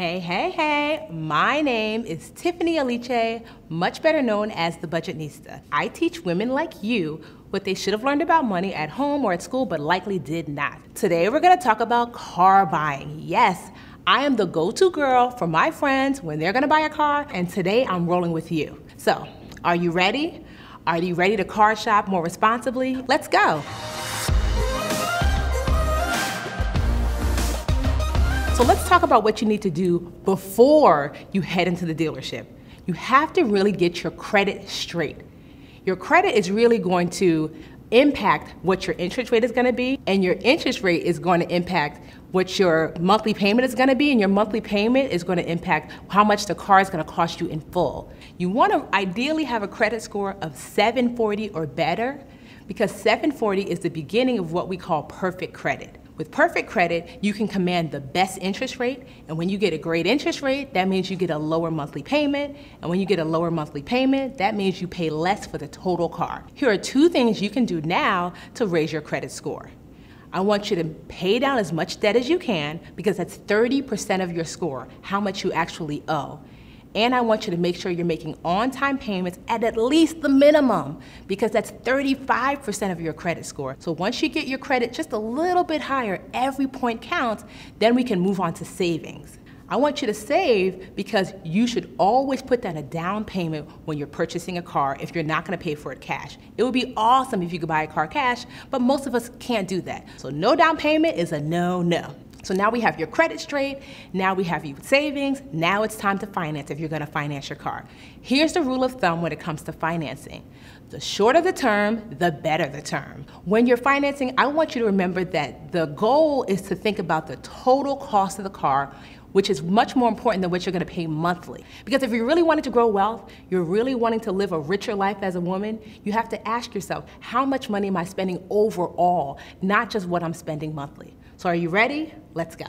Hey, hey, hey, my name is Tiffany Aliche, much better known as the Budgetnista. I teach women like you what they should have learned about money at home or at school, but likely did not. Today, we're gonna talk about car buying. Yes, I am the go to girl for my friends when they're gonna buy a car, and today I'm rolling with you. So, are you ready? Are you ready to car shop more responsibly? Let's go. So let's talk about what you need to do before you head into the dealership. You have to really get your credit straight. Your credit is really going to impact what your interest rate is going to be, and your interest rate is going to impact what your monthly payment is going to be, and your monthly payment is going to impact how much the car is going to cost you in full. You want to ideally have a credit score of 740 or better because 740 is the beginning of what we call perfect credit. With perfect credit, you can command the best interest rate, and when you get a great interest rate, that means you get a lower monthly payment, and when you get a lower monthly payment, that means you pay less for the total car. Here are two things you can do now to raise your credit score. I want you to pay down as much debt as you can because that's 30% of your score, how much you actually owe. And I want you to make sure you're making on time payments at at least the minimum because that's 35% of your credit score. So once you get your credit just a little bit higher, every point counts, then we can move on to savings. I want you to save because you should always put down a down payment when you're purchasing a car if you're not gonna pay for it cash. It would be awesome if you could buy a car cash, but most of us can't do that. So no down payment is a no-no. So now we have your credit straight, now we have your savings, now it's time to finance if you're gonna finance your car. Here's the rule of thumb when it comes to financing. The shorter the term, the better the term. When you're financing, I want you to remember that the goal is to think about the total cost of the car which is much more important than what you're gonna pay monthly. Because if you're really wanting to grow wealth, you're really wanting to live a richer life as a woman, you have to ask yourself, how much money am I spending overall, not just what I'm spending monthly? So are you ready? Let's go.